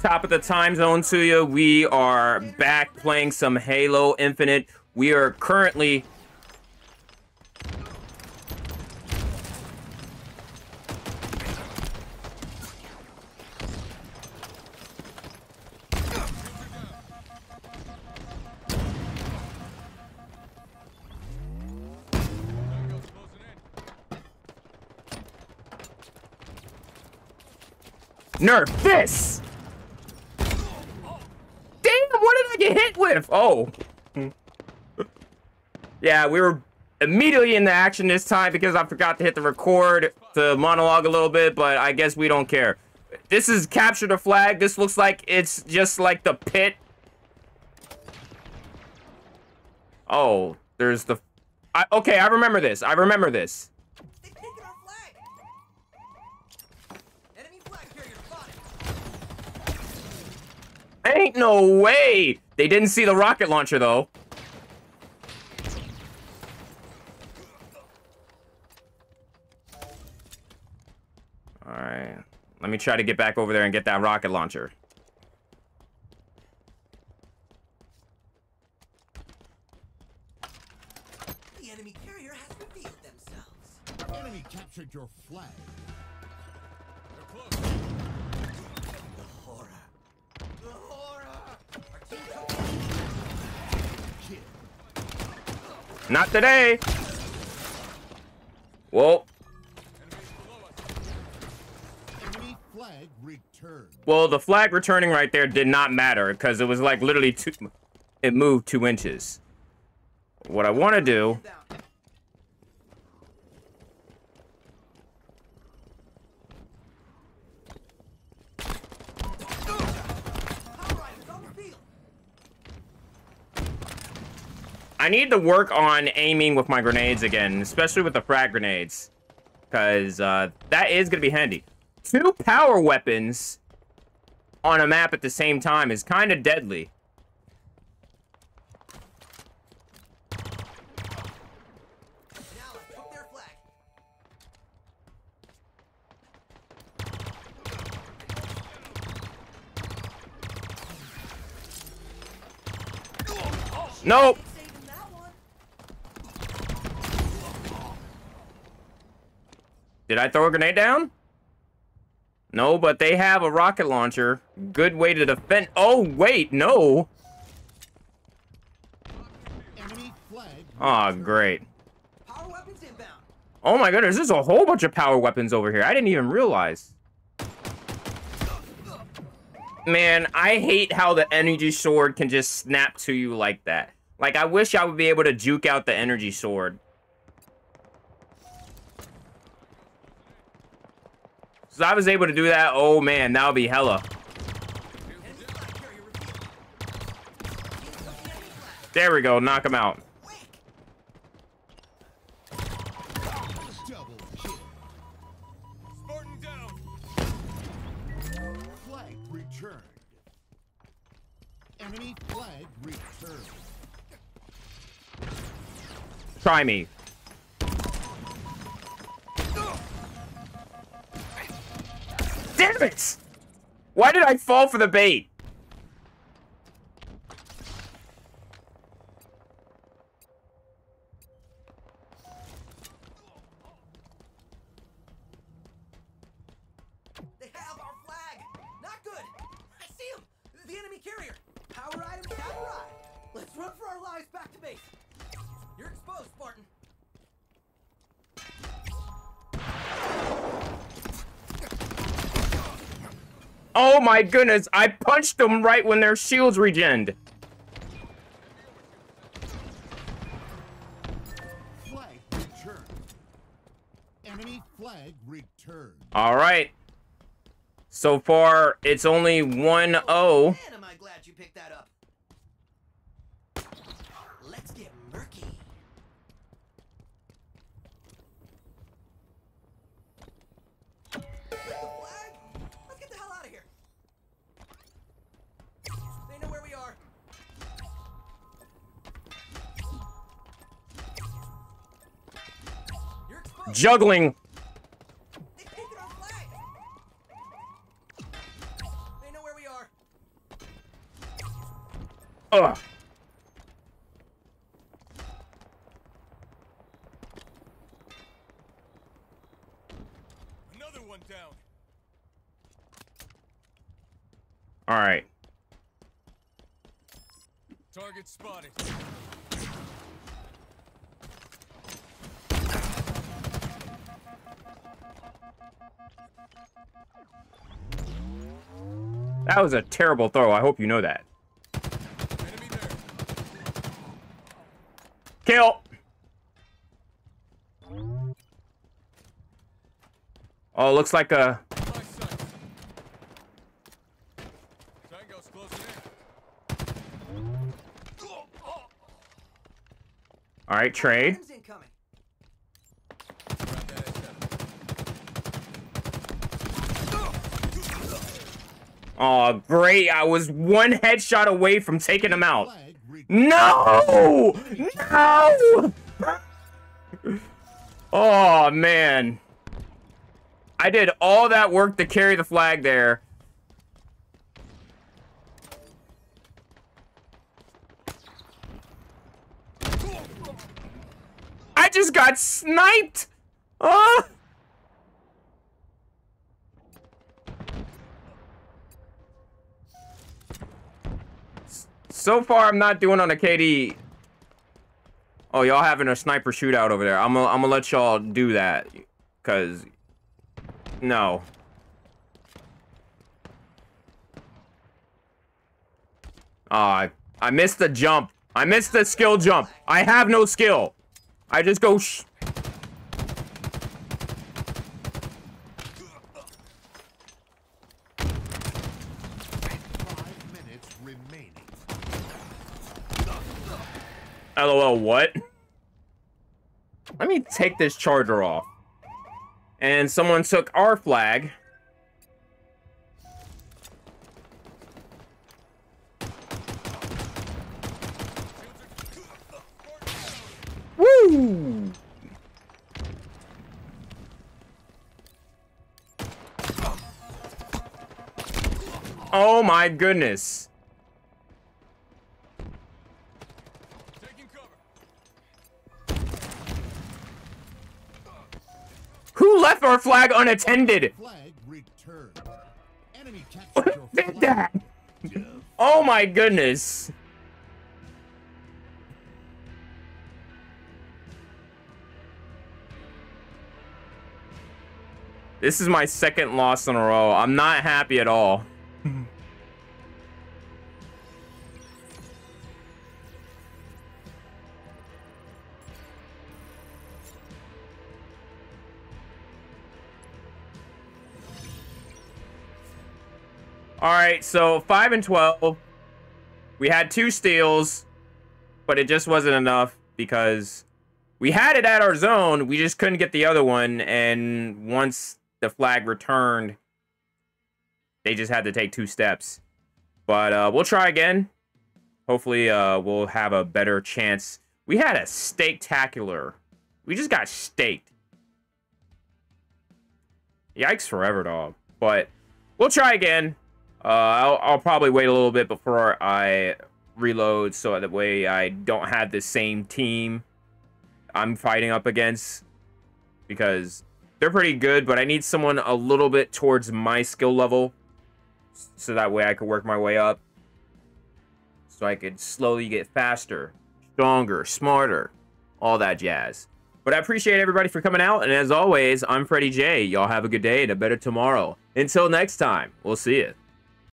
Top of the time zone to you. We are back playing some Halo Infinite. We are currently Nerf this! Damn, what did I with? Oh. yeah, we were immediately in the action this time because I forgot to hit the record to monologue a little bit, but I guess we don't care. This is capture the flag. This looks like it's just like the pit. Oh, there's the... I, okay, I remember this. I remember this. Ain't no way! They didn't see the rocket launcher, though. Alright. Let me try to get back over there and get that rocket launcher. The enemy carrier has revealed themselves. Enemy captured your flag. The horror. The horror! Our team took Kill. Not today! Returned. well, the flag returning right there did not matter because it was like literally two... It moved two inches. What I want to do... inbound. Power items on the field. I need to work on aiming with my grenades again, especially with the frag grenades. Because uh, that is going to be handy. Two power weapons on a map at the same time is kind of deadly. Nope. Saving that one. Did I throw a grenade down? No, but they have a rocket launcher. Good way to defend. Oh, wait, no. Oh, great. Oh my goodness, there's a whole bunch of power weapons over here. I didn't even realize. Man, I hate how the energy sword can just snap to you like that. Like, I wish I would be able to juke out the energy sword. I was able to do that. Oh man, that would be hella. There we go, knock him out. Try Double Damn it! Why did I fall for the bait? They have our flag! Not good! I see him! The enemy carrier! Power items have arrived! Let's run for our lives back to base! You're exposed, Spartan! Oh my goodness, I punched them right when their shields regened. Flag returned. Enemy flag returned. All right. So far, it's only 1-0. Are. Ugh. Another one down. All right. Target spotted. That was a terrible throw. I hope you know that. Kill. Oh, looks like a. In. All right, trade. Items incoming. Grab that S7. Oh, great. I was one headshot away from taking him out. No! No! Oh, man. I did all that work to carry the flag there. I just got sniped! Ah! So far, I'm not doing on a KD. Oh, y'all having a sniper shootout over there. I'm gonna, I'm gonna let y'all do that. Cause, no. Ah, I, I missed the jump. I missed the skill jump. I have no skill. I just go sh- LOL, what? Let me take this charger off. And someone took our flag. Woo! Oh my goodness. Who left our flag unattended? Flag returned. Enemy your Did that? Oh my goodness. This is my second loss in a row. I'm not happy at all. All right, so 5 and 12. We had two steals, but it just wasn't enough because we had it at our zone. We just couldn't get the other one. And once the flag returned, they just had to take two steps. But uh, we'll try again. Hopefully, uh, we'll have a better chance. We had a steaktacular. We just got staked. Yikes forever, dog. But we'll try again. Uh, I'll, I'll probably wait a little bit before I reload so that way I don't have the same team I'm fighting up against because they're pretty good, but I need someone a little bit towards my skill level so that way I could work my way up so I could slowly get faster, stronger, smarter, all that jazz. But I appreciate everybody for coming out, and as always, I'm Fretty Jay. Y'all have a good day and a better tomorrow. Until next time, we'll see you.